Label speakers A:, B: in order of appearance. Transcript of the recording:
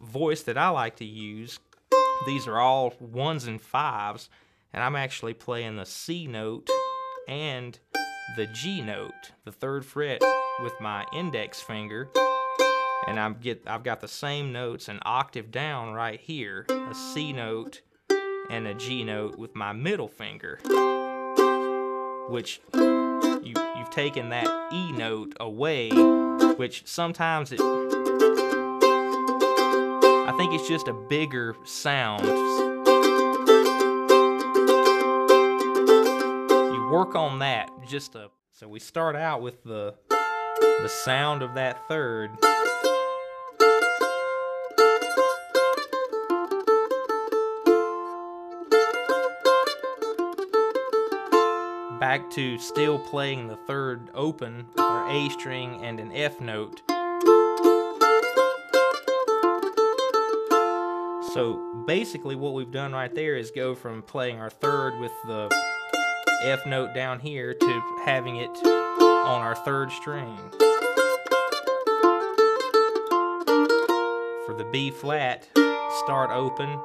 A: voice that I like to use. These are all ones and fives, and I'm actually playing the C note and the G note, the third fret, with my index finger. And I'm get I've got the same notes an octave down right here, a C note and a G note with my middle finger, which you you've taken that E note away, which sometimes it I think it's just a bigger sound. You work on that just a so we start out with the the sound of that third. Back to still playing the third open with our A string and an F note. So basically what we've done right there is go from playing our third with the F note down here to having it on our third string. For the B flat, start open,